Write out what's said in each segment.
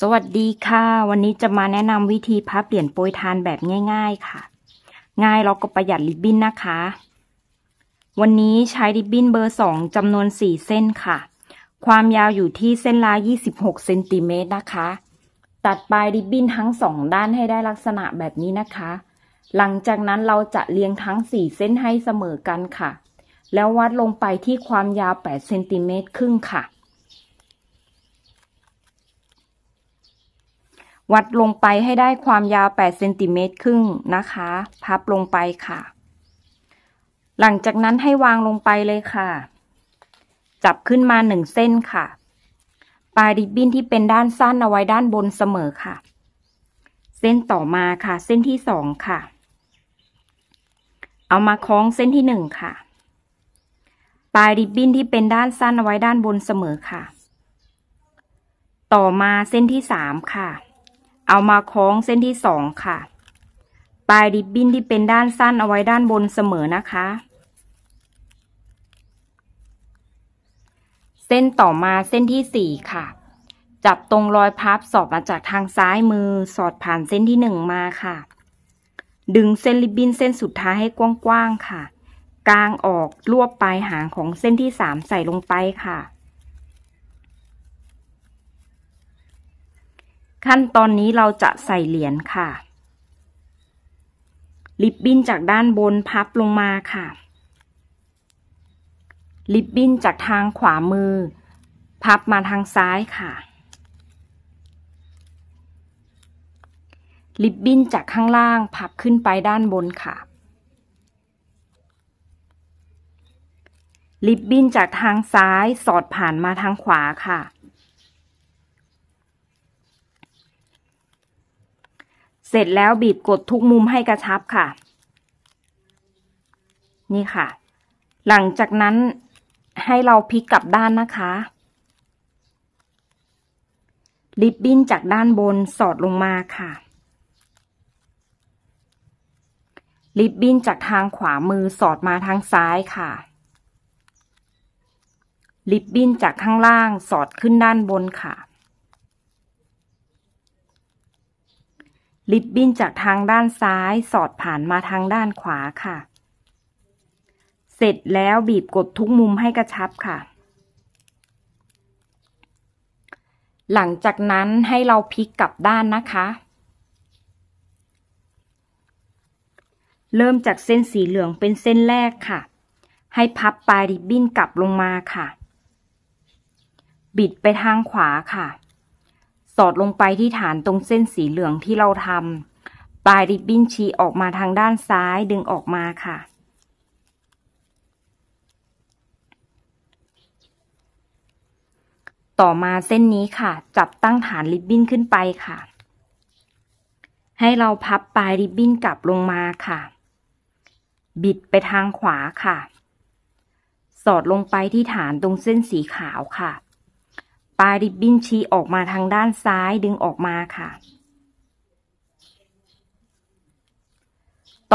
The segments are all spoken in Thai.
สวัสดีค่ะ วันนี้จะมาแนะนำวิธีพับเหรียญโปรยทานแบบง่าย ๆค่ะ ง่ายแล้วก็ประหยัดริบบิ้นนะคะ วันนี้ใช้ริบบิ้นเบอร์สองจำนวนสี่เส้นค่ะ ความยาวอยู่ที่เส้นละ26เซนติเมตรนะคะ ตัดปลายริบบิ้นทั้งสองด้านให้ได้ลักษณะแบบนี้นะคะ หลังจากนั้นเราจะเรียงทั้งสี่เส้นให้เสมอกันค่ะ แล้ววัดลงไปที่ความยาว8เซนติเมตรครึ่งค่ะ วัดลงไปให้ได้ความยาว8เซนติเมตรครึ่งนะคะ พับลงไปค่ะ หลังจากนั้นให้วางลงไปเลยค่ะ จับขึ้นมาหนึ่งเส้นค่ะ ปลายริบบิ้นที่เป็นด้านสั้นเอาไว้ด้านบนเสมอค่ะ เส้นต่อมาค่ะ เส้นที่สองค่ะ เอามาคล้องเส้นที่หนึ่งค่ะ ปลายริบบิ้นที่เป็นด้านสั้นเอาไว้ด้านบนเสมอค่ะ ต่อมาเส้นที่สามค่ะ เอามาคล้องเส้นที่สองค่ะ ปลายริบบิ้นที่เป็นด้านสั้นเอาไว้ด้านบนเสมอนะคะ เส้นต่อมาเส้นที่สี่ค่ะ จับตรงรอยพับสอดมาจากทางซ้ายมือสอดผ่านเส้นที่หนึ่งมาค่ะ ดึงเส้นริบบิ้นเส้นสุดท้ายให้กว้างๆค่ะ กลางออกรวบปลายหางของเส้นที่สามใส่ลงไปค่ะ ขั้นตอนนี้เราจะใส่เหรียญค่ะริบบิ้นจากด้านบนพับลงมาค่ะริบบิ้นจากทางขวามือ พับมาทางซ้ายค่ะริบบิ้นจากข้างล่างพับขึ้นไปด้านบนค่ะริบบิ้นจากทางซ้ายสอดผ่านมาทางขวาค่ะ เสร็จแล้วบีบกดทุกมุมให้กระชับค่ะ นี่ค่ะ หลังจากนั้นให้เราพลิกกลับด้านนะคะ ริบบิ้นจากด้านบนสอดลงมาค่ะ ริบบิ้นจากทางขวามือสอดมาทางซ้ายค่ะ ริบบิ้นจากข้างล่างสอดขึ้นด้านบนค่ะ ริบบิ้นจากทางด้านซ้ายสอดผ่านมาทางด้านขวาค่ะ เสร็จแล้วบีบกดทุกมุมให้กระชับค่ะ หลังจากนั้นให้เราพลิกกลับด้านนะคะ เริ่มจากเส้นสีเหลืองเป็นเส้นแรกค่ะ ให้พับปลายริบบิ้นกลับลงมาค่ะ บิดไปทางขวาค่ะ สอดลงไปที่ฐานตรงเส้นสีเหลืองที่เราทำปลายริบบิ้นชี้ออกมาทางด้านซ้ายดึงออกมาค่ะ ต่อมาเส้นนี้ค่ะ จับตั้งฐานริบบิ้นขึ้นไปค่ะ ให้เราพับปลายริบบิ้นกลับลงมาค่ะ บิดไปทางขวาค่ะ สอดลงไปที่ฐานตรงเส้นสีขาวค่ะ ปลายริบบิ้นชี้ออกมาทางด้านซ้ายดึงออกมาค่ะ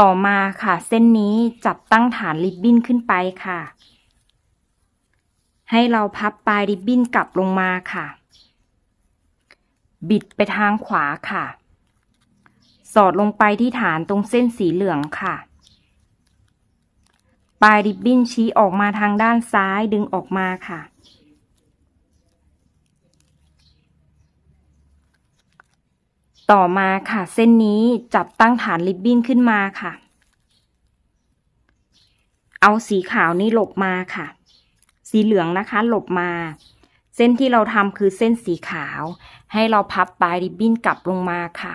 ต่อมาค่ะ เส้นนี้จับตั้งฐานริบบิ้นขึ้นไปค่ะ ให้เราพับปลายริบบิ้นกลับลงมาค่ะ บิดไปทางขวาค่ะ สอดลงไปที่ฐานตรงเส้นสีเหลืองค่ะ ปลายริบบิ้นชี้ออกมาทางด้านซ้ายดึงออกมาค่ะ ต่อมาค่ะ เส้นนี้จับตั้งฐานริบบิ้นขึ้นมาค่ะ เอาสีขาวนี้หลบมาค่ะ สีเหลืองนะคะ หลบมา เส้นที่เราทำคือเส้นสีขาว ให้เราพับปลายริบบิ้นกลับลงมาค่ะ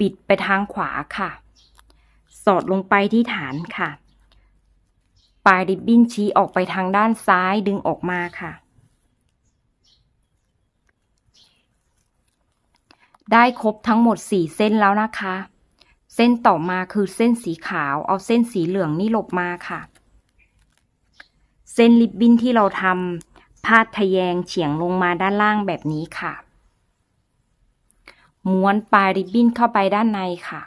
บิดไปทางขวาค่ะ สอดลงไปที่ฐานค่ะ ปลายริบบิ้นชี้ออกไปทางด้านซ้ายดึงออกมาค่ะ ได้ครบทั้งหมดสี่เส้นแล้วนะคะ เส้นต่อมาคือเส้นสีขาว เอาเส้นสีเหลืองนี่หลบมาค่ะ เส้นริบบิ้นที่เราทำพาดทะแยงเฉียงลงมาด้านล่างแบบนี้ค่ะ ม้วนปลายริบบิ้นเข้าไปด้านในค่ะ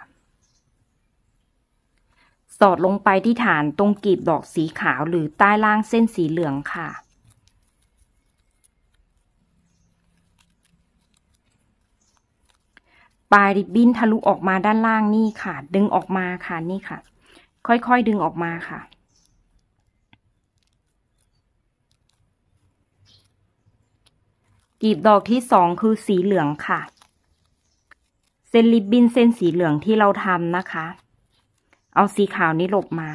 สอดลงไปที่ฐานตรงกีบดอกสีขาวหรือใต้ล่างเส้นสีเหลืองค่ะ ปลายริบบิ้นทะลุออกมาด้านล่างนี่ค่ะ ดึงออกมาค่ะนี่ค่ะ ค่อยๆดึงออกมาค่ะ กลีบดอกที่สองคือสีเหลืองค่ะ เส้นริบบิ้นเส้นสีเหลืองที่เราทำนะคะ เอาสีขาวนี้หลบมา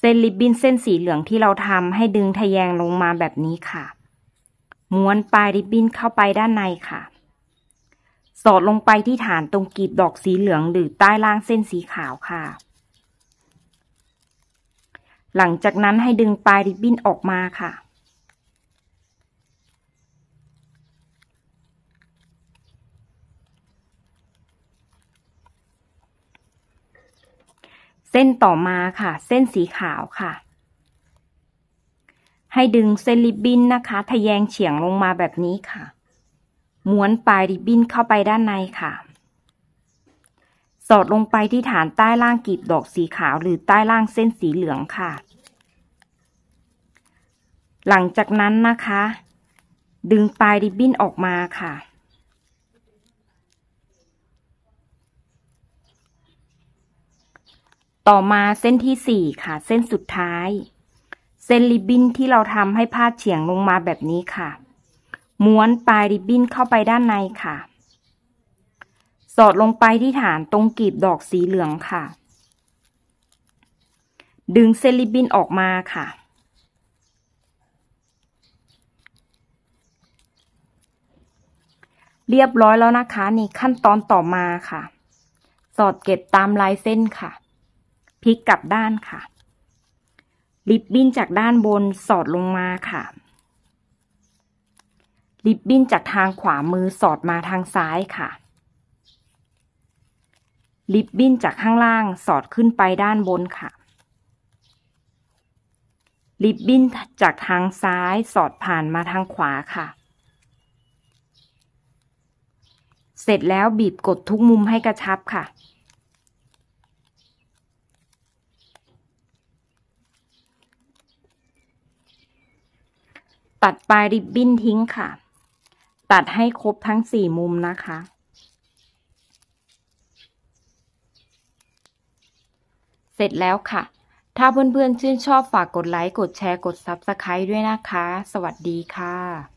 เส้นริบบิ้นเส้นสีเหลืองที่เราทำให้ดึงทะแยงลงมาแบบนี้ค่ะ ม้วนปลายริบบิ้นเข้าไปด้านในค่ะ สอดลงไปที่ฐานตรงกลีบดอกสีเหลืองหรือใต้ล่างเส้นสีขาวค่ะ หลังจากนั้นให้ดึงปลายริบบิ้นออกมาค่ะ เส้นต่อมาค่ะ เส้นสีขาวค่ะ ให้ดึงเส้นริบบิ้นนะคะ ทะแยงเฉียงลงมาแบบนี้ค่ะ ม้วนปลายริบบิ้นเข้าไปด้านในค่ะ สอดลงไปที่ฐานใต้ล่างกลีบดอกสีขาวหรือใต้ล่างเส้นสีเหลืองค่ะ หลังจากนั้นนะคะ ดึงปลายริบบิ้นออกมาค่ะ ต่อมาเส้นที่สี่ค่ะ เส้นสุดท้าย เส้นริบบิ้นที่เราทำให้พาดเฉียงลงมาแบบนี้ค่ะ ม้วนปลายริบบิ้นเข้าไปด้านในค่ะ สอดลงไปที่ฐานตรงกลีบดอกสีเหลืองค่ะ ดึงเส้นริบบิ้นออกมาค่ะ เรียบร้อยแล้วนะคะนี่ขั้นตอนต่อมาค่ะ สอดเก็บตามลายเส้นค่ะ พลิกกลับด้านค่ะ ริบบิ้นจากด้านบนสอดลงมาค่ะ ริบบิ้นจากทางขวามือสอดมาทางซ้ายค่ะ ริบบิ้นจากข้างล่างสอดขึ้นไปด้านบนค่ะ ริบบิ้นจากทางซ้ายสอดผ่านมาทางขวาค่ะ เสร็จแล้วบีบกดทุกมุมให้กระชับค่ะ ตัดปลายริบบิ้นทิ้งค่ะ ตัดให้ครบทั้งสี่มุมนะคะ เสร็จแล้วค่ะ ถ้าเพื่อนๆชื่นชอบฝากกดไลค์ กดแชร์ กด Subscribe ด้วยนะคะ สวัสดีค่ะ